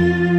You.